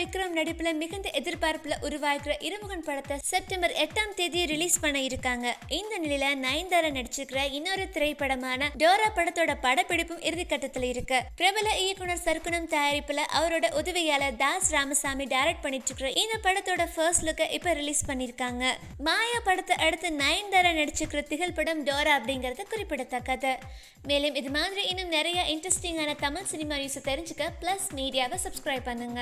விக்ரம் நடிப்புல மிகுந்த எதிர்பார்ப்புல உருவாகிற இருமுகன் படத்தை செப்டம்பர் எட்டாம் தேதி ரிலீஸ் பண்ண இருக்காங்க. இந்த நிலையில நயன்தாரா நடிச்சிருக்கிற இன்னொரு திரைப்படமான டோரா படத்தோட படப்பிடிப்பும் இறுதிக்கட்டத்தில் இருக்கு. பிரபல இயக்குனர் சர்க்குணம் தயாரிப்புல அவரோட உதவியாளர் தாஸ் ராமசாமி டைரக்ட் பண்ணிட்டு இருக்கிற இந்த படத்தோட ஃபர்ஸ்ட் லுக்கை இப்ப ரிலீஸ் பண்ணிருக்காங்க. மாயா படத்தை அடுத்து நயன்தாரா நடிச்சிருக்கிற திகழ் படம் டோரா அப்படிங்கறது குறிப்பிடத்தக்கது. மேலும் இது மாதிரி இன்னும் நிறைய இன்ட்ரெஸ்டிங்கான தமிழ் சினிமா நியூஸை தெரிஞ்சுக்க ப்ளஸ் மீடியாவை சப்ஸ்கிரைப் பண்ணுங்க.